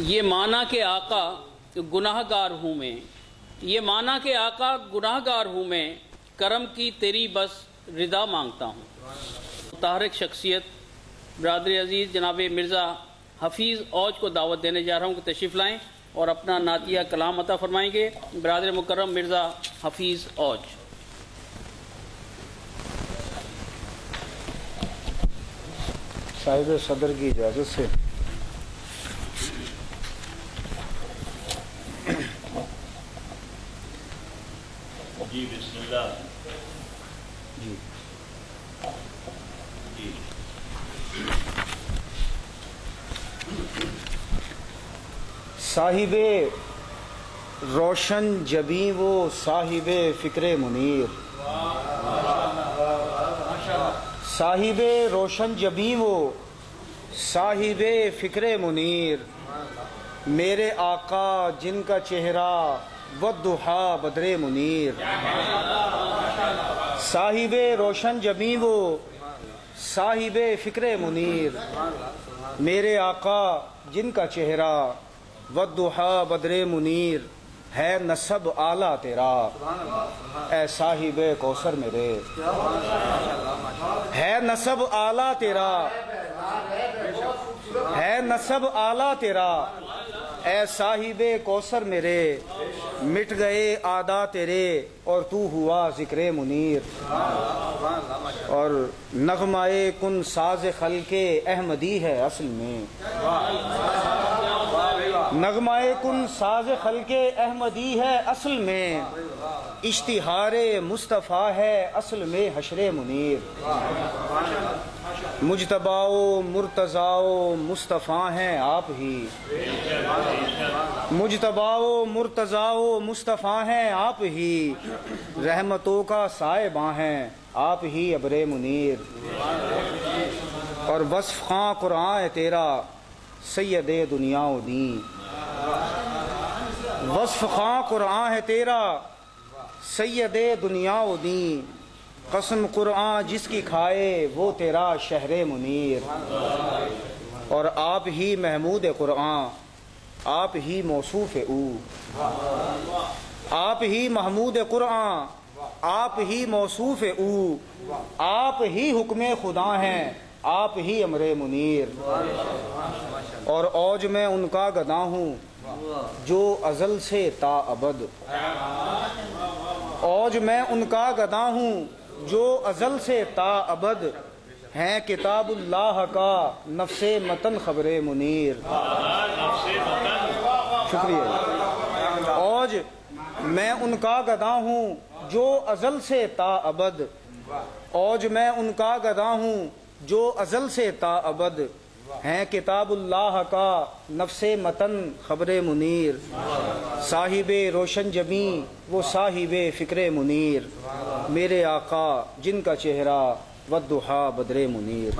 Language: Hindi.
ये माना के आका गुनाहगार हूँ मैं। ये माना के आका गुनाहगार हूँ मैं। करम की तेरी बस रिदा माँगता हूँ। तारक शख्सियत, बरदर अज़ीज़, जनाब मिर्ज़ा हफीज़ औज को दावत देने जा रहा हूँ कि तशरीफ़ लाएँ और अपना नातिया कलाम अता फरमाएँगे, बरदर मुकरम मिर्ज़ा हफीज़ औज। साहिब सदर की इजाज़त से जी बिस्मिल्लाह जी जी। साहिब रोशन जबी वो साहिब फ़िक्र मुनीर। साहिब रोशन जबी वो साहिब फ़िक्र मुनीर। मेरे आका जिनका चेहरा वदुहा बदरे मुनीर। साहिब रोशन जमी वो साहिब फ़िक्र मुनीर। मेरे आका जिनका चेहरा वदुहा बदरे मुनीर, है नसब आला तेरा। ए साहिब कौसर मेरे। है नसब आला तेरा। है नसब आला तेरा। ए साहिब कौसर मेरे, मिट गए आदा तेरे, और तू हुआ ज़िक्र मुनीर। और नगमाए कुन साज खल के अहमदी है असल में। नगमाए कुन साज खल के अहमदी है असल में। इश्तिहार मुस्तफ़ा है असल में हशरे मुनीर। मुजतबाओ, मुर्तज़ाओ, मुस्तफ़ा हैं आप ही। मुजतबाओ, मुर्तज़ाओ, मुस्तफ़ा हैं आप ही। रहमतों का साहिबा हैं आप ही अबरे मुनीर। और वसफ़ खां कुरान है तेरा, सैयद दुनिया दी वसफ़ खां कुरान है तेरा, सैयद दुनिया दी कसम कुरान जिसकी खाए, वो तेरा शहर मुनीर। और आप ही महमूद कुरान आप ही मौसूफ ऊ। आप ही महमूद कुरान आप ही मौसूफ ऊ। आप ही हुक्म खुदा हैं, आप ही अमरे मुनीर। और औज में उनका गदा हूँ, जो अजल से ता अबद। औज में उनका गदा हूँ, जो अजल से ता अबद। हैं किताबुल्लाह का नफ्से मतन खबर मुनीर। शुक्रिया। औज मैं उनका गदा हूँ, जो अजल से ता अबद। औज मैं उनका गदा हूँ, जो अजल से ता अबद। हैं किताबुल्लाह का नफ्स मतन खबर मुनीर। साहिब रोशन जमी, वो साहिब फ़िक्र मुनीर। मेरे आका जिनका चेहरा वदुहा बदरे मुनीर।